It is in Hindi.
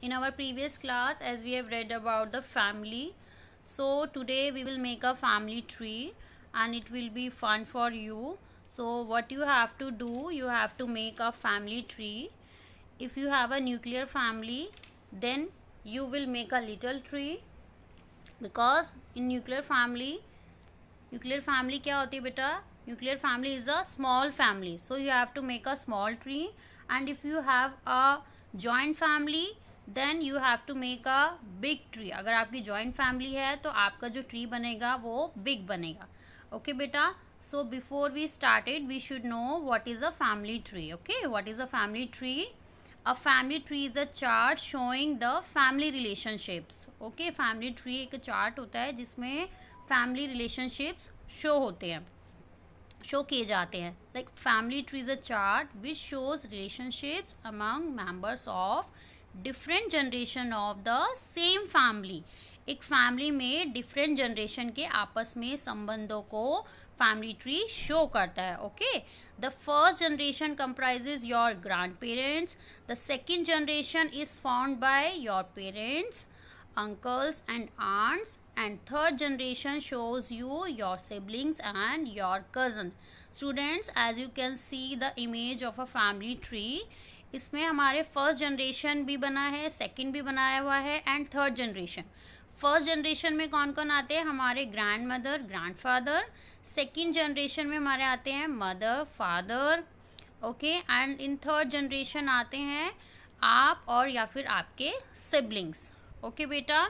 in our previous class as we have read about the family. So today we will make a family tree and it will be fun for you. So what you have to do you have to make a family tree. If you have a nuclear family then you will make a little tree. Because in nuclear family nuclear family kya hoti beta? Nuclear family is a small family. So you have to make a small tree. And if you have a joint family then you have to make a big tree अगर आपकी जॉइंट फैमिली है तो आपका जो ट्री बनेगा वो बिग बनेगा। ओके okay, बेटा? So before we started we should know what is a family tree okay what is a family tree a family tree is a chart showing the family relationships okay family tree एक चार्ट होता है जिसमें फैमिली रिलेशनशिप्स शो होते हैं शो किए जाते हैं। Like family tree is a chart which shows relationships among members of different generation of the same family एक फैमिली में डिफरेंट जनरेशन के आपस में संबंधों को फैमिली ट्री शो करता है okay the first generation comprises your grand parents the second generation is found by your parents uncles and aunts and third generation shows you your siblings and your cousin students as you can see the image of a family tree इसमें हमारे फ़र्स्ट जनरेशन भी बना है सेकंड भी बनाया हुआ है and third generation first generation में कौन कौन आते हैं? हमारे grand mother grand father second generation में हमारे आते हैं mother father okay and in third generation आते हैं आप और या फिर आपके सिबलिंग्स ओके okay, बेटा?